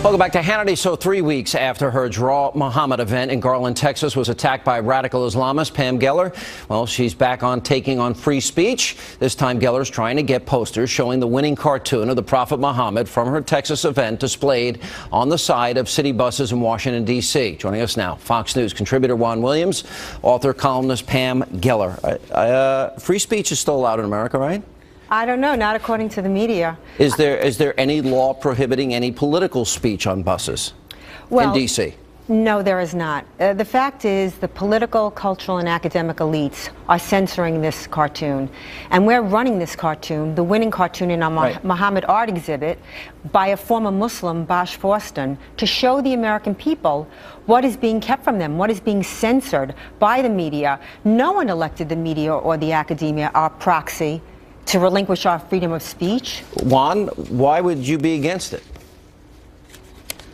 Welcome back to Hannity. So, three weeks after her Draw Muhammad event in Garland, Texas was attacked by radical Islamist Pam Geller, well, she's back on taking on free speech. This time, Geller's trying to get posters showing the winning cartoon of the Prophet Muhammad from her Texas event displayed on the side of city buses in Washington, D.C. Joining us now, Fox News contributor Juan Williams, author, columnist Pam Geller. Uh, uh, free speech is still allowed in America, right? I don't know, not according to the media. Is there is there any law prohibiting any political speech on buses well, in D.C.? No, there is not. Uh, the fact is, the political, cultural, and academic elites are censoring this cartoon. And we're running this cartoon, the winning cartoon in our right. Muhammad art exhibit, by a former Muslim, Bosch Fawstin, to show the American people what is being kept from them, what is being censored by the media. No one elected the media or the academia, our proxy to relinquish our freedom of speech? Juan, why would you be against it?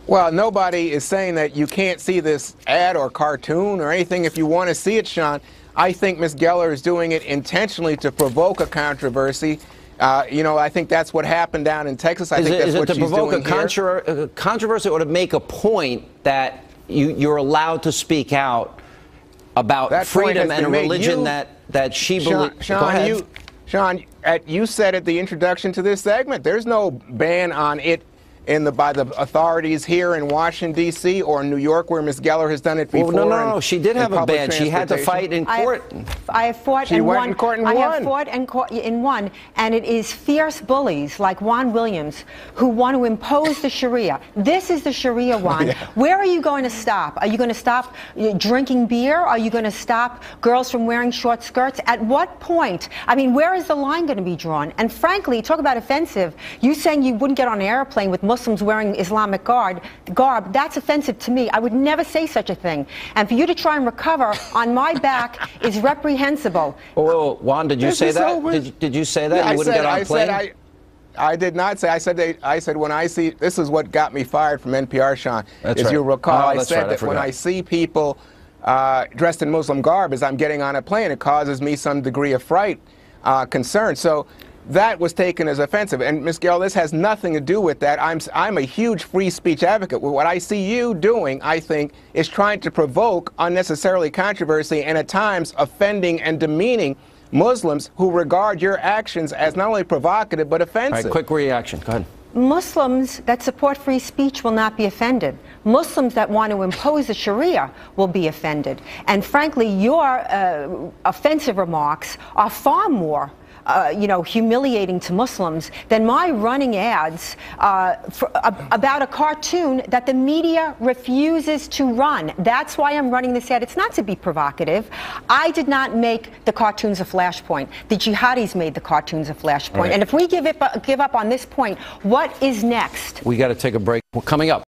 Well, nobody is saying that you can't see this ad or cartoon or anything if you want to see it, Sean. I think Ms. Geller is doing it intentionally to provoke a controversy. Uh, you know, I think that's what happened down in Texas. I is think it, that's is what it to she's provoke doing a, contra- a controversy or to make a point that you, you're allowed to speak out about that freedom and a religion you, that, that she believes? Sean, go you, Sean, at, you said at the introduction to this segment, there's no ban on it in the by the authorities here in Washington D.C. or New York, where Ms. Geller has done it before. Well, no, no, no. She did have a ban. She had to fight in court. I have, I have fought she and went won. in court and I won. have fought and court in one, and it is fierce bullies like Juan Williams who want to impose the Sharia. This is the Sharia, Juan. yeah. Where are you going to stop? Are you going to stop uh, drinking beer? Are you going to stop girls from wearing short skirts? At what point? I mean, where is the line going to be drawn? And frankly, talk about offensive. You saying you wouldn't get on an airplane with Muslims wearing Islamic guard, garb, that's offensive to me. I would never say such a thing. And for you to try and recover on my back is reprehensible. Oh, Juan, did you this say that? Did, did, you say that? Yeah, you wouldn't said, get on I plane? Said I, I did not say. I said. They, I said when I see. This is what got me fired from NPR, Sean. That's as right. you recall, oh, I said right. that I when I see people uh, dressed in Muslim garb as I'm getting on a plane, it causes me some degree of fright, uh, concern. So that was taken as offensive. And Ms. Geller, this has nothing to do with that. I'm, I'm a huge free speech advocate. What I see you doing, I think, is trying to provoke unnecessarily controversy and at times offending and demeaning Muslims who regard your actions as not only provocative but offensive. All right, quick reaction. Go ahead. Muslims that support free speech will not be offended. Muslims that want to impose the Sharia will be offended. And frankly, your uh, offensive remarks are far more uh, you know, humiliating to Muslims than my running ads uh, for, uh, about a cartoon that the media refuses to run. That's why I'm running this ad. It's not to be provocative. I did not make the cartoons a flashpoint. The jihadis made the cartoons a flashpoint. Right. And if we give, it, give up on this point, what is next? We got to take a break. We're coming up.